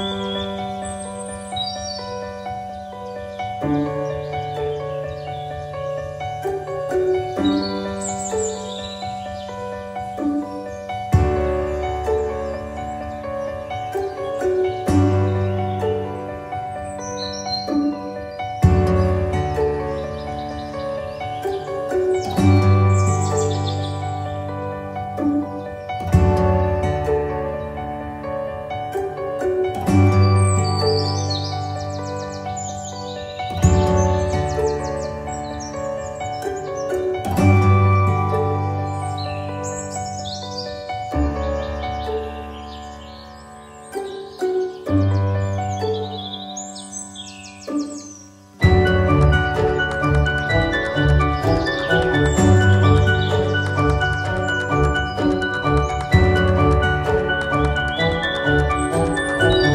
thank Thank you.